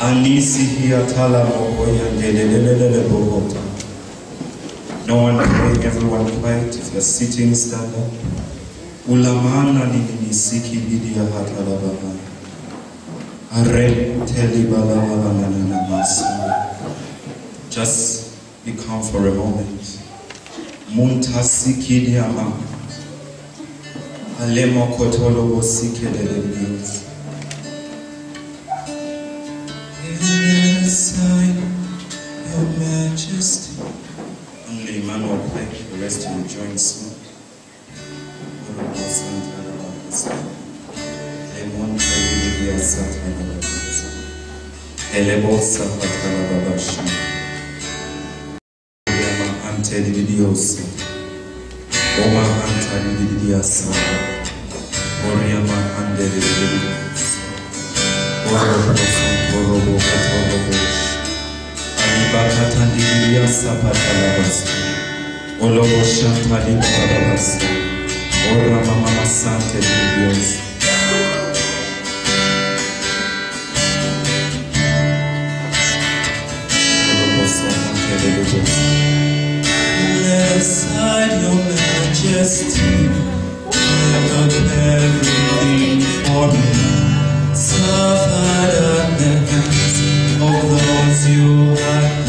Anisi Hiatala Mohoyande Lelelele No one praying, everyone quiet. If you're sitting, stand up. Ulamana ninisiki bidia hatala baba. Arel teli bala bala nanana masa. Just be calm for a moment. Muntasi diama. Alemo kotolo bosike Inside your majesty. Only Emmanuel play, the rest you join soon. Elebosa patala babashi. Yama ante dividiosa. Oma anta dividiasa. Oriama ande dividiosa. Orobosa, orobo, orobosh. Alibakata dividiasa patala basa. Olobo shantali bababasa. Ora mama sante dividiosa. Aside your majesty, up everything for me. Suffered at the hands of those you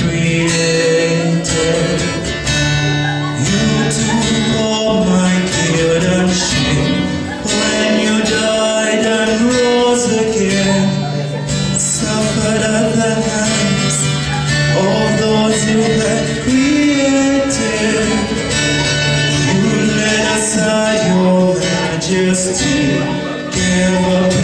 created. You took all my and shame when you died and rose again. Suffered at the hands of those you created. You aside your majesty, up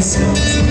Jesus.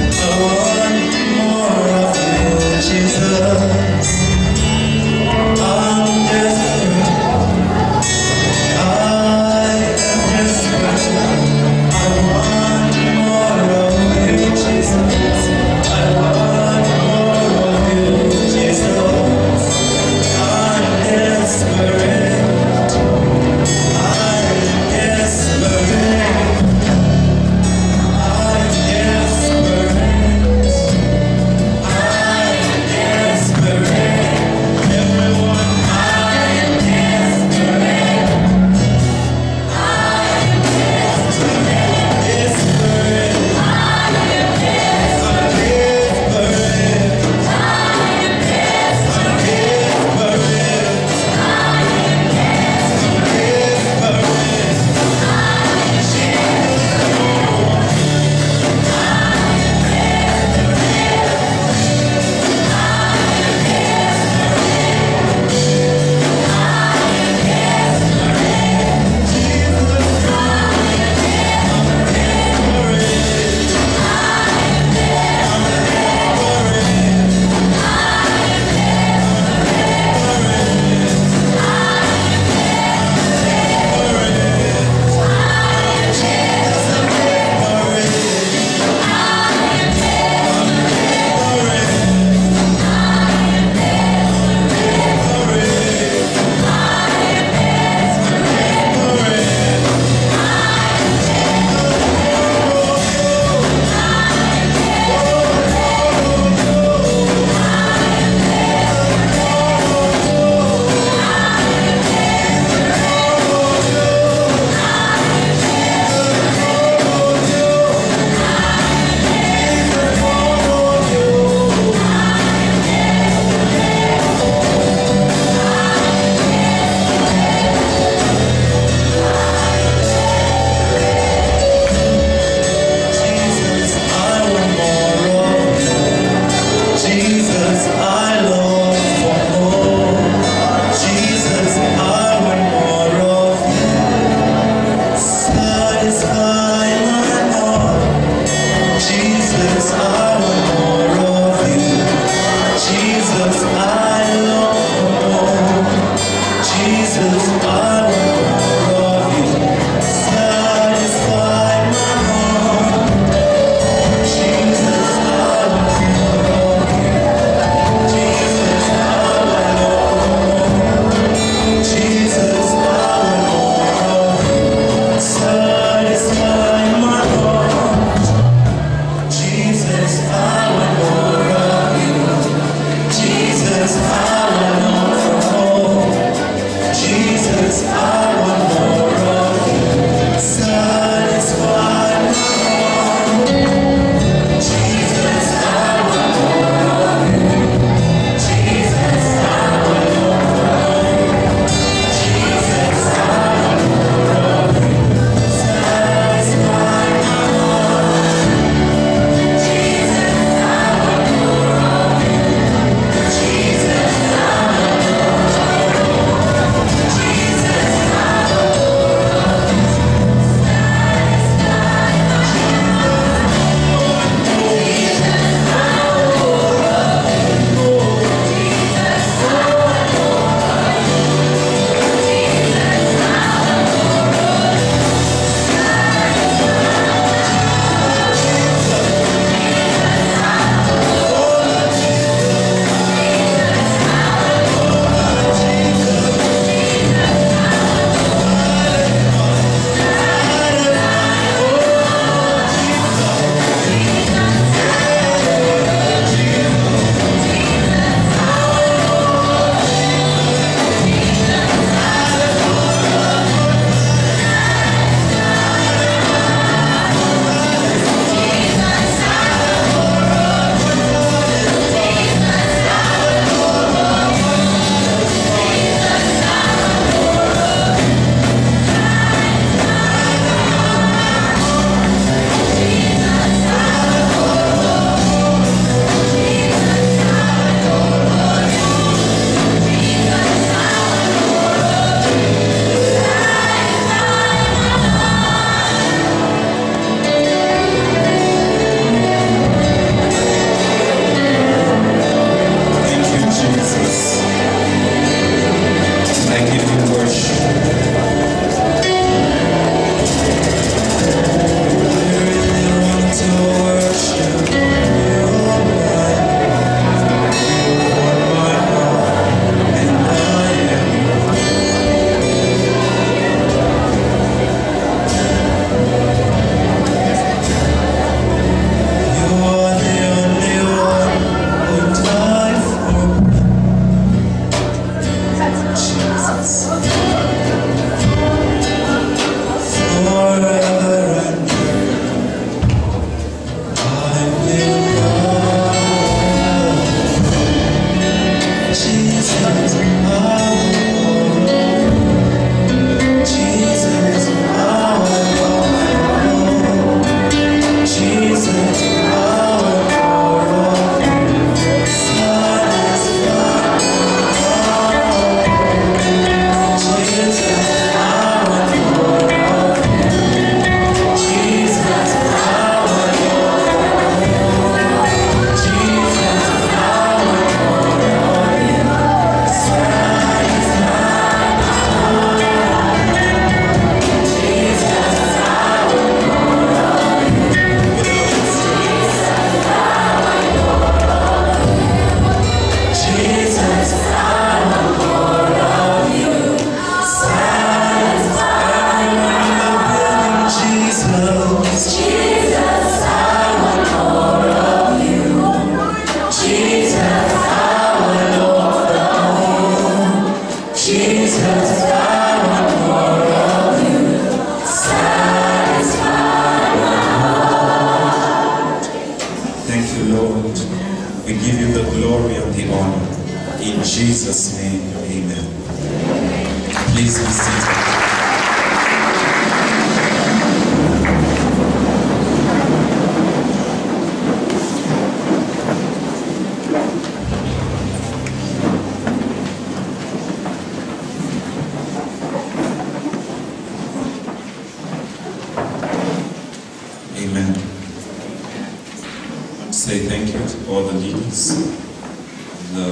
Say thank you to all the leaders of the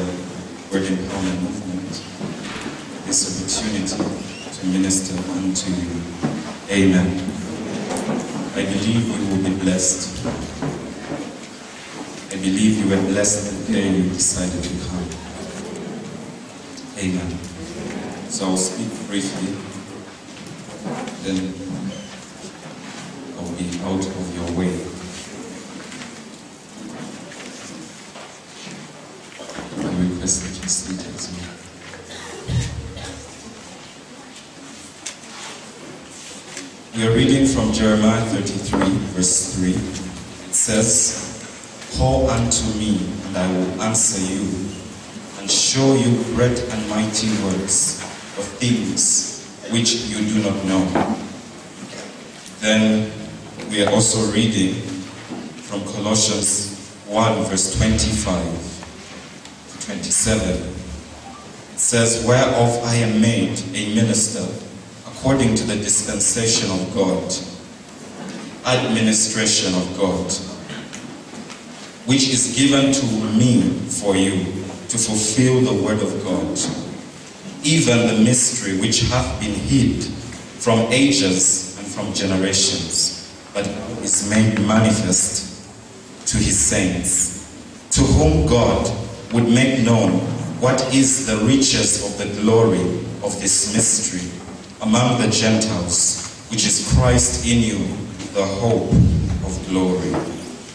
Word Empowerment Movement this opportunity to minister unto you. Amen. I believe you will be blessed. I believe you were blessed the day you decided to come. Amen. So I'll speak briefly, then Jeremiah 33, verse 3. It says, Call unto me, and I will answer you, and show you great and mighty works of things which you do not know. Then we are also reading from Colossians 1, verse 25 to 27. It says, Whereof I am made a minister according to the dispensation of God, administration of God, which is given to me for you to fulfill the word of God, even the mystery which hath been hid from ages and from generations, but is made manifest to his saints, to whom God would make known what is the riches of the glory of this mystery among the Gentiles, which is Christ in you, the hope of glory.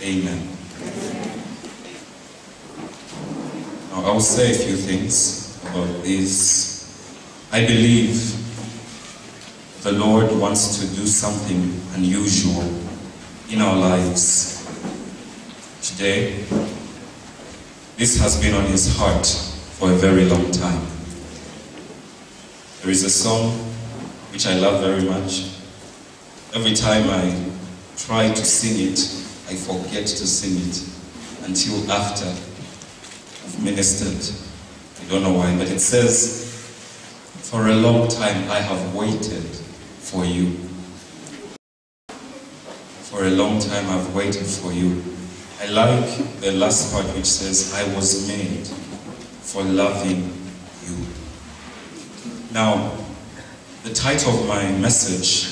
Amen. Now, I'll say a few things about this. I believe the Lord wants to do something unusual in our lives today. This has been on his heart for a very long time. There is a song which I love very much. Every time I try to sing it, I forget to sing it until after I've ministered. I don't know why, but it says, For a long time I have waited for you. For a long time I've waited for you. I like the last part which says, I was made for loving you. Now, the title of my message,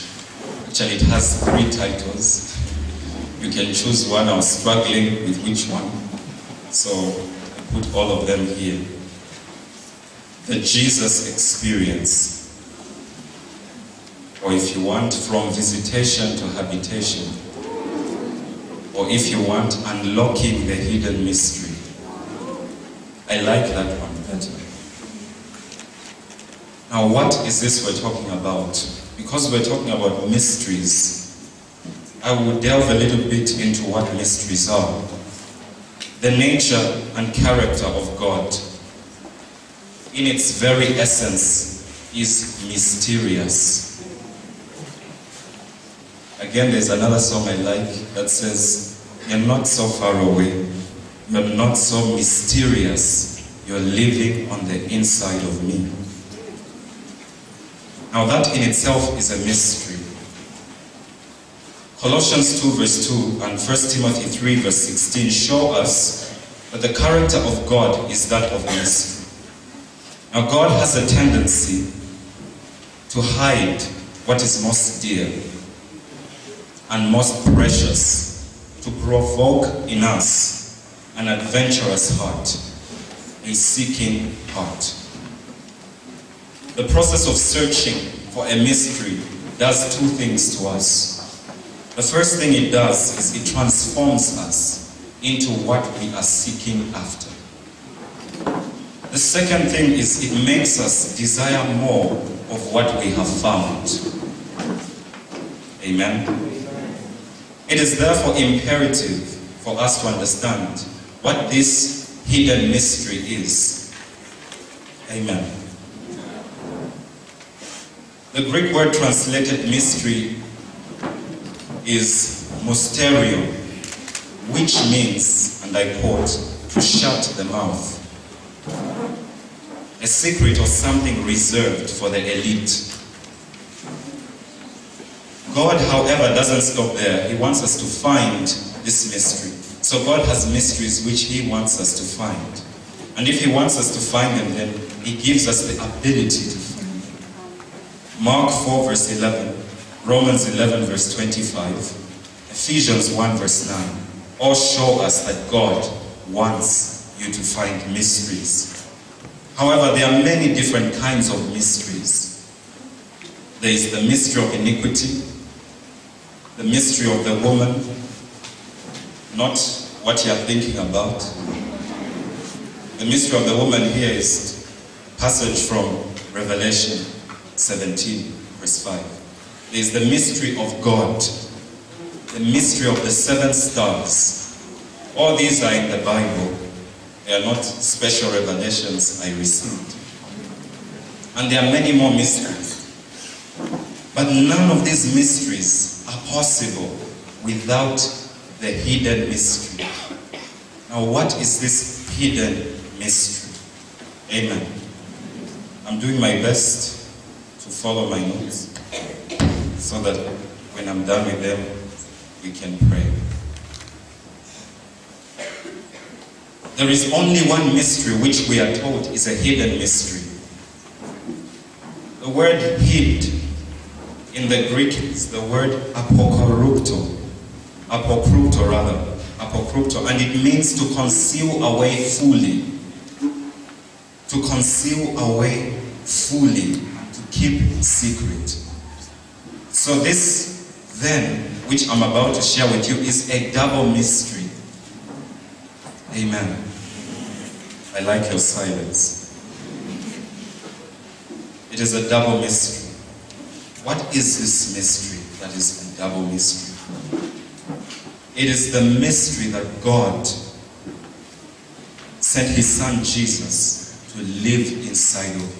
actually it has three titles. You can choose one. I was struggling with which one. So I put all of them here. The Jesus experience. Or if you want, from visitation to habitation. Or if you want, unlocking the hidden mystery. I like that one better. Now, what is this we're talking about? Because we're talking about mysteries, I will delve a little bit into what mysteries are. The nature and character of God, in its very essence, is mysterious. Again, there's another song I like that says, You're not so far away, you're not so mysterious, you're living on the inside of me. Now, that in itself is a mystery. Colossians 2, verse 2, and 1 Timothy 3, verse 16 show us that the character of God is that of mystery. Now, God has a tendency to hide what is most dear and most precious, to provoke in us an adventurous heart, a seeking heart. The process of searching for a mystery does two things to us. The first thing it does is it transforms us into what we are seeking after. The second thing is it makes us desire more of what we have found. Amen. It is therefore imperative for us to understand what this hidden mystery is. Amen. The Greek word translated mystery is mysterio, which means, and I quote, to shut the mouth. A secret or something reserved for the elite. God, however, doesn't stop there. He wants us to find this mystery. So God has mysteries which He wants us to find. And if He wants us to find them, then He gives us the ability to. Mark 4, verse 11, Romans 11, verse 25, Ephesians 1, verse 9, all show us that God wants you to find mysteries. However, there are many different kinds of mysteries. There is the mystery of iniquity, the mystery of the woman, not what you are thinking about. The mystery of the woman here is passage from Revelation 17, verse 5. There is the mystery of God, the mystery of the seven stars. All these are in the Bible. They are not special revelations I received. And there are many more mysteries. But none of these mysteries are possible without the hidden mystery. Now, what is this hidden mystery? Amen. I'm doing my best follow my notes so that when I'm done with them, we can pray. There is only one mystery which we are told is a hidden mystery. The word hid in the Greek is the word apokorupto. Apokrupto rather. Apokrupto. And it means to conceal away fully. To conceal away fully. Keep secret. So this then, which I'm about to share with you, is a double mystery. Amen. I like your silence. It is a double mystery. What is this mystery that is a double mystery? It is the mystery that God sent his son Jesus to live inside of you.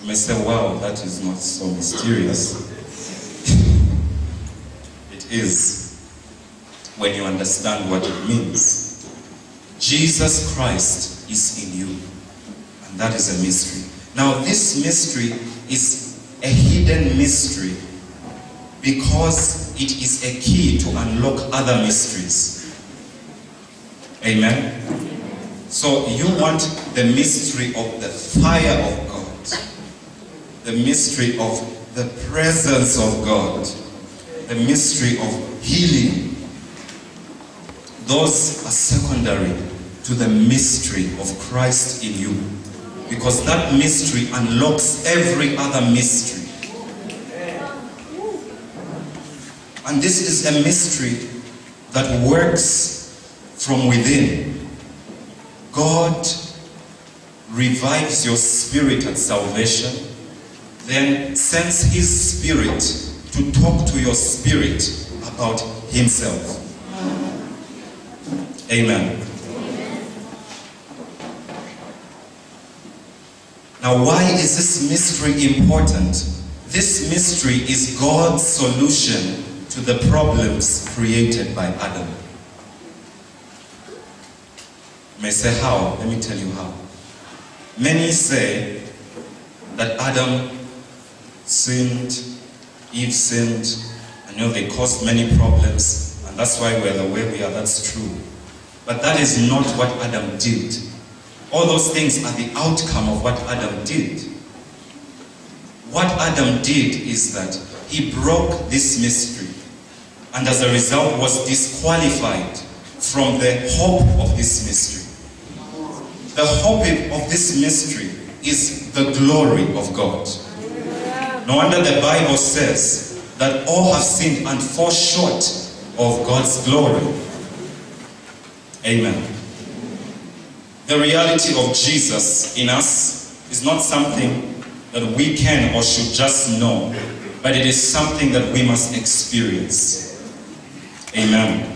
You may say, wow, that is not so mysterious. it is when you understand what it means. Jesus Christ is in you. And that is a mystery. Now, this mystery is a hidden mystery because it is a key to unlock other mysteries. Amen? So, you want the mystery of the fire of the mystery of the presence of God, the mystery of healing, those are secondary to the mystery of Christ in you. Because that mystery unlocks every other mystery. And this is a mystery that works from within. God revives your spirit at salvation, then sends His Spirit to talk to your spirit about Himself. Amen. Now, why is this mystery important? This mystery is God's solution to the problems created by Adam. You may say, How? Let me tell you how. Many say that Adam sinned, Eve sinned, I know they caused many problems, and that's why we're the way we are. That's true. But that is not what Adam did. All those things are the outcome of what Adam did. What Adam did is that he broke this mystery and as a result was disqualified from the hope of this mystery. The hope of this mystery is the glory of God. No wonder the Bible says that all have sinned and fall short of God's glory. Amen. The reality of Jesus in us is not something that we can or should just know, but it is something that we must experience. Amen.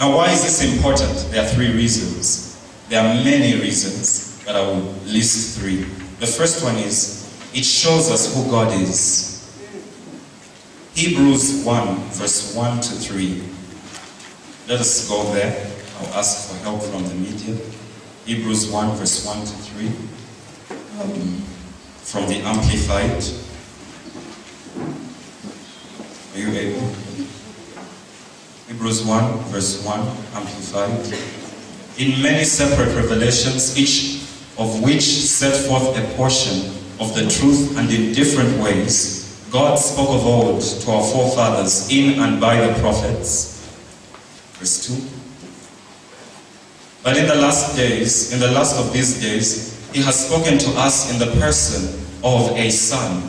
Now, why is this important? There are three reasons. There are many reasons, but I will list three. The first one is it shows us who God is. Hebrews 1, verse 1 to 3. Let us go there. I'll ask for help from the media. Hebrews 1, verse 1 to 3. Um, from the Amplified. Are you able? Hebrews 1, verse 1, Amplified. In many separate revelations, each of which set forth a portion of the truth and in different ways, God spoke of old to our forefathers in and by the prophets. Verse 2. But in the last days, in the last of these days, he has spoken to us in the person of a Son,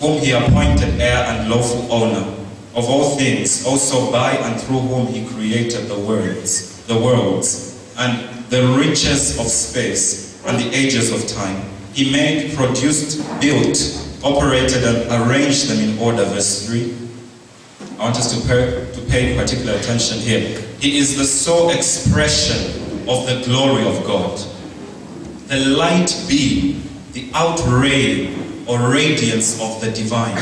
whom he appointed heir and lawful owner of all things, also by and through whom he created the worlds, the worlds, and the riches of space and the ages of time. He made, produced, built, operated, and arranged them in order. Verse 3. I want us to pay, to pay particular attention here. He is the sole expression of the glory of God. The light beam, the outray or radiance of the divine.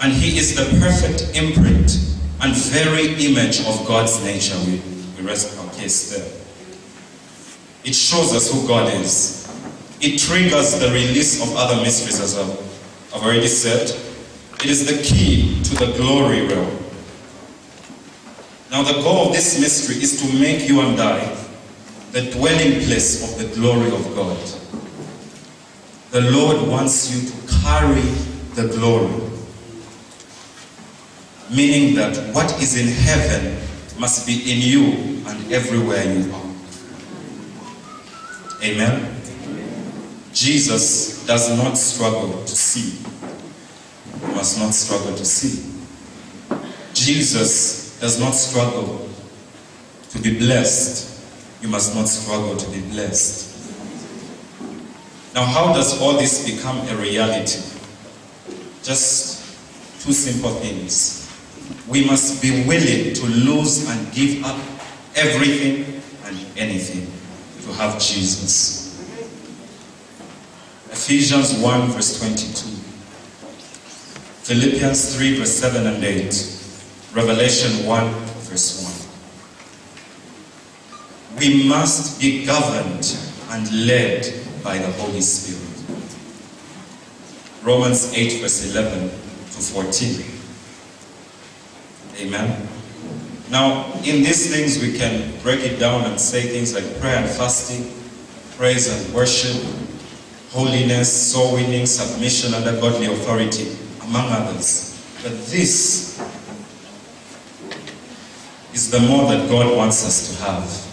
And he is the perfect imprint and very image of God's nature. We, we rest our case there. It shows us who God is. It triggers the release of other mysteries, as I've, I've already said. It is the key to the glory realm. Now, the goal of this mystery is to make you and I the dwelling place of the glory of God. The Lord wants you to carry the glory. Meaning that what is in heaven must be in you and everywhere you are. Amen. Jesus does not struggle to see. You must not struggle to see. Jesus does not struggle to be blessed. You must not struggle to be blessed. Now, how does all this become a reality? Just two simple things. We must be willing to lose and give up everything and anything to have Jesus. Ephesians 1, verse 22. Philippians 3, verse 7 and 8. Revelation 1, verse 1. We must be governed and led by the Holy Spirit. Romans 8, verse 11 to 14. Amen. Now, in these things, we can break it down and say things like prayer and fasting, praise and worship, holiness, soul winning, submission under godly authority, among others. But this is the more that God wants us to have.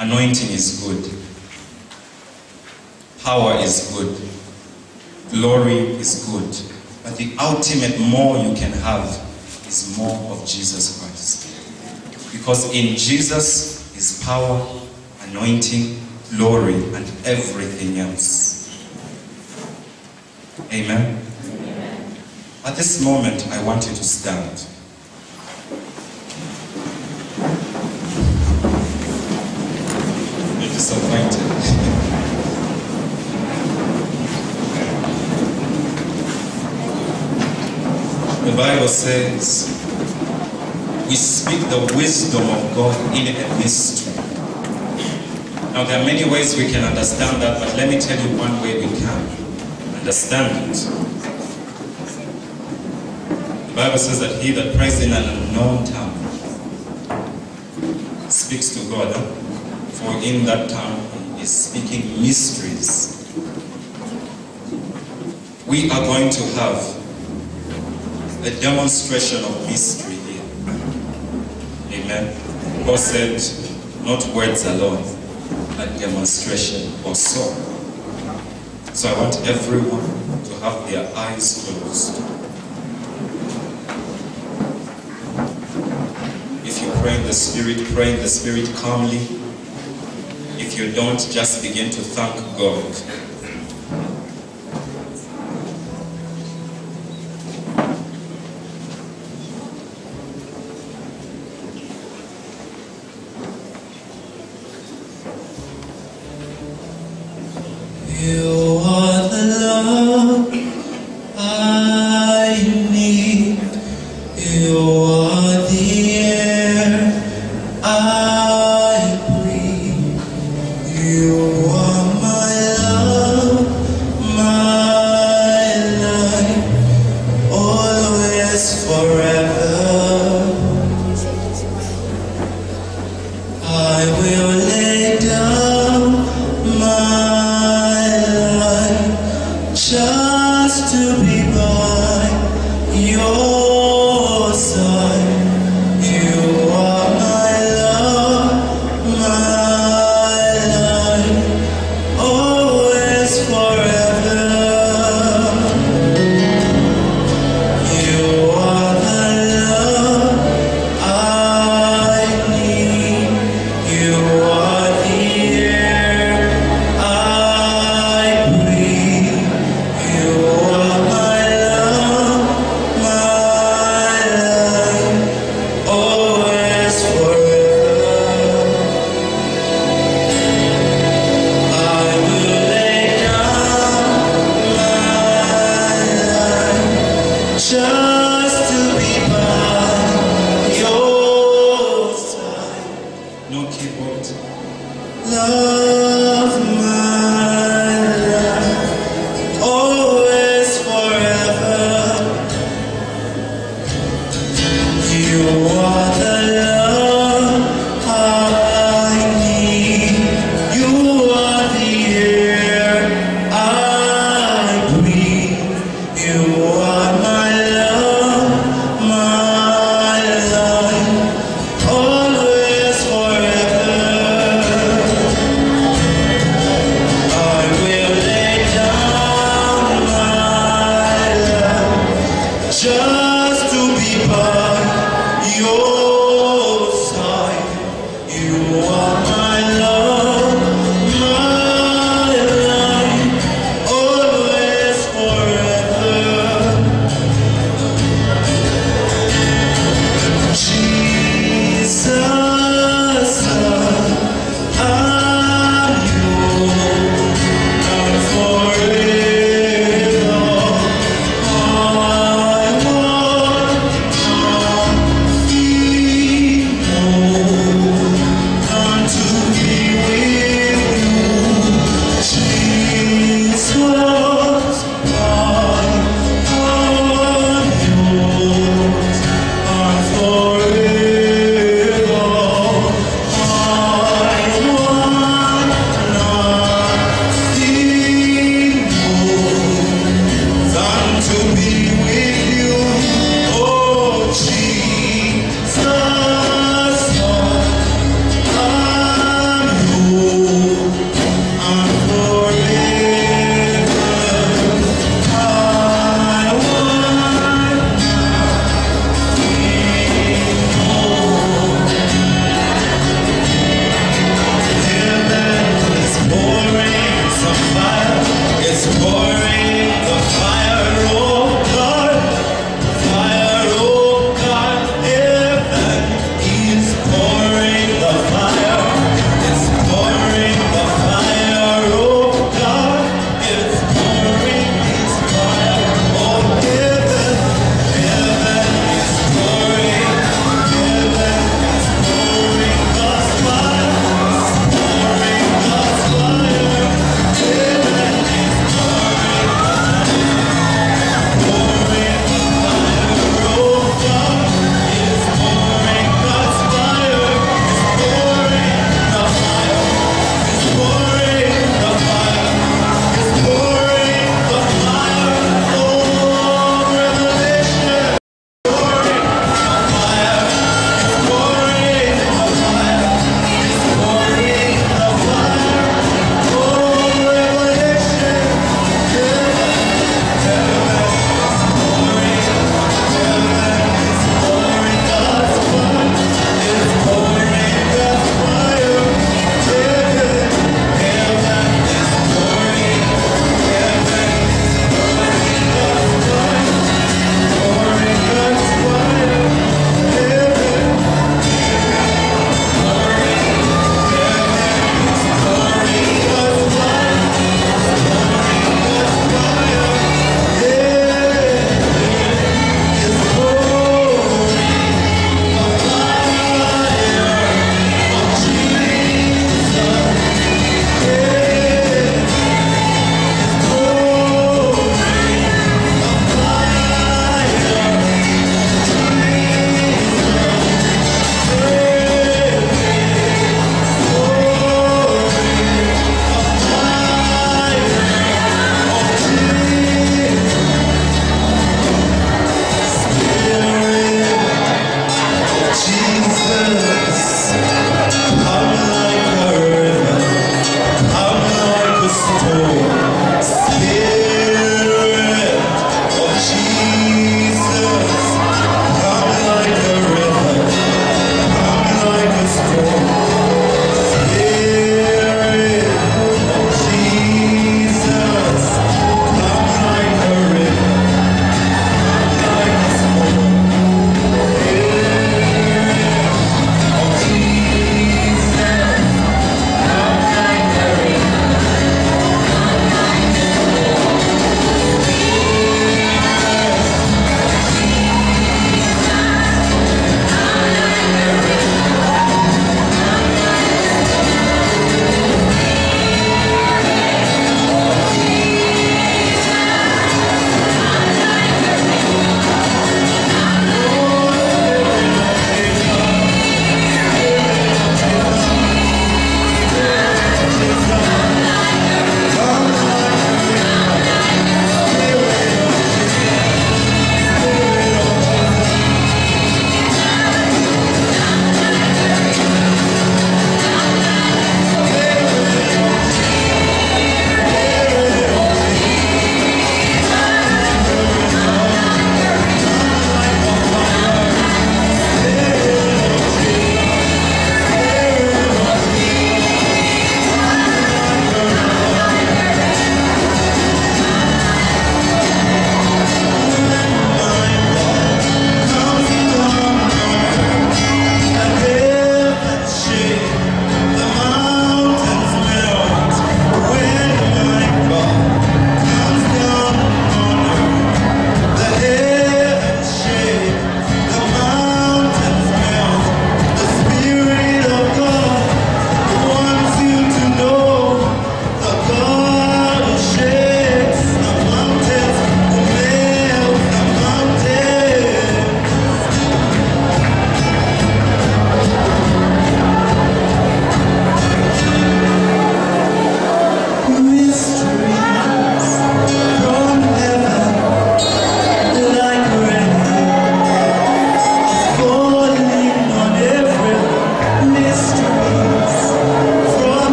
Anointing is good. Power is good. Glory is good. But the ultimate more you can have is more of Jesus Christ. Because in Jesus is power, anointing, glory, and everything else. Amen. At this moment, I want you to stand. You're disappointed. the Bible says, we speak the wisdom of God in a mystery. Now, there are many ways we can understand that, but let me tell you one way we can understand it. The Bible says that he that prays in an unknown tongue speaks to God, for in that tongue he is speaking mysteries. We are going to have a demonstration of mystery here. Amen. God said, not words alone, but demonstration also. So So I want everyone to have their eyes closed. If you pray in the Spirit, pray in the Spirit calmly. If you don't, just begin to thank God.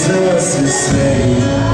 Jesus is saying,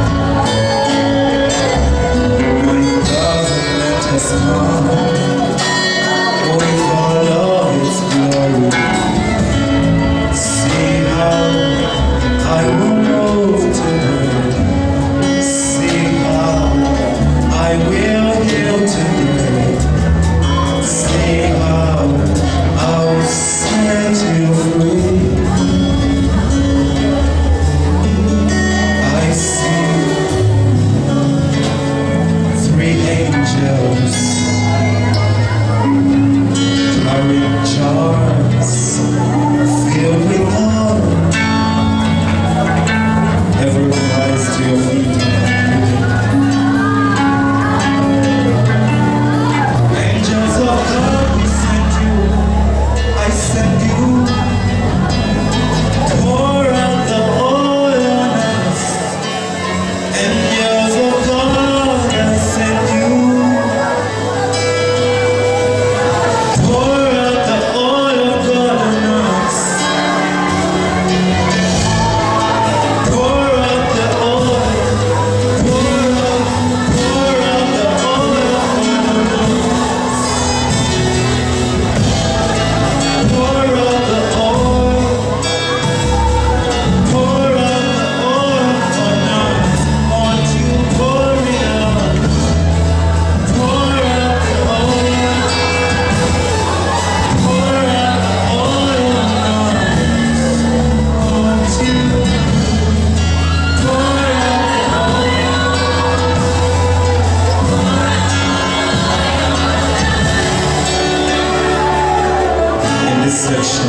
section,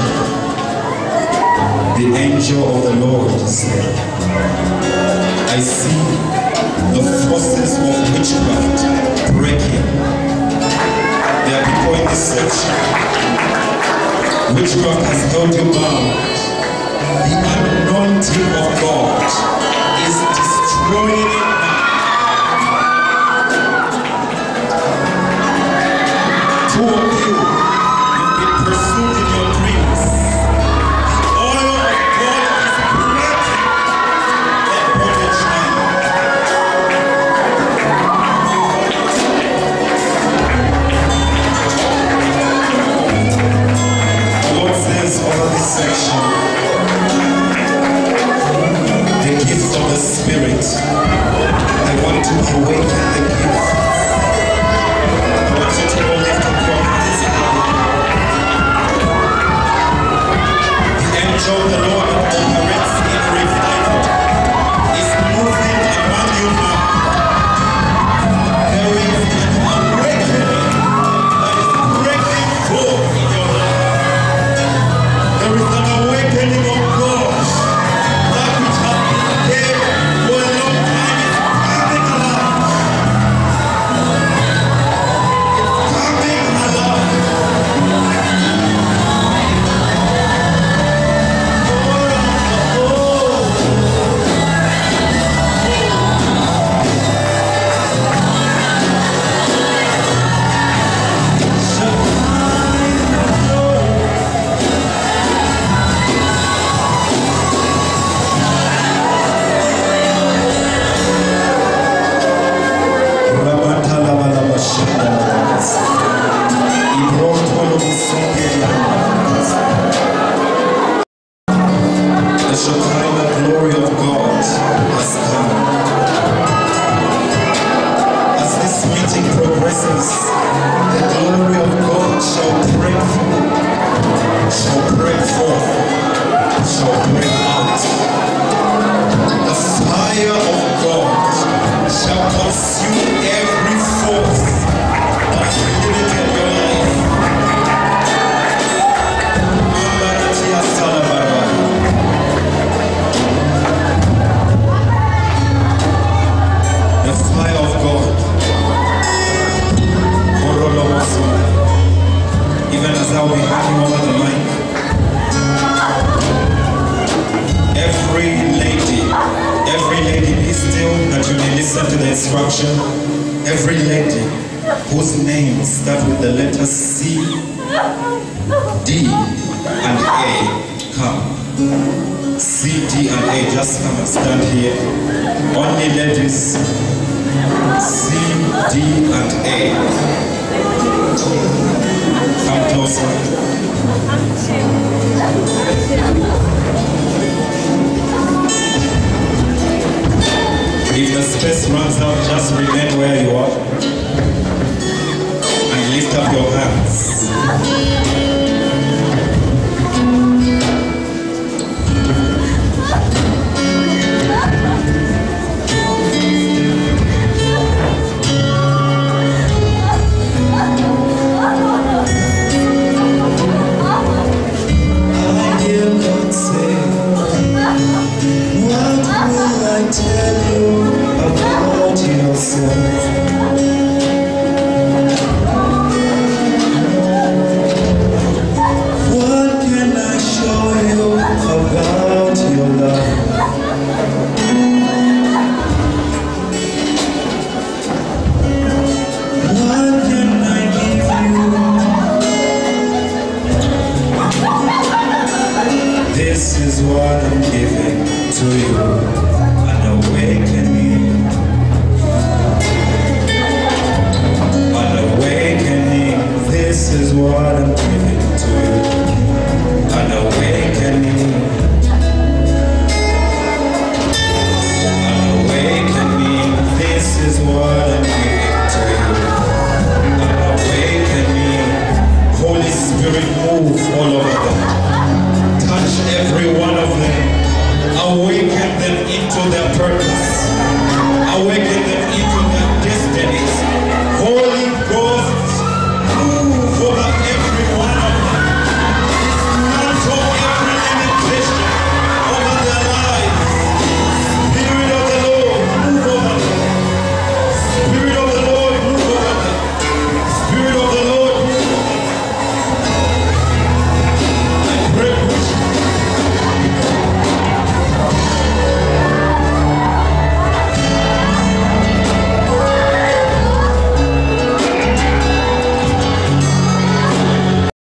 the angel of the Lord said, I see the forces of witchcraft breaking. There are people in this section. Witchcraft has held you bound. The anointing of God is destroying it took away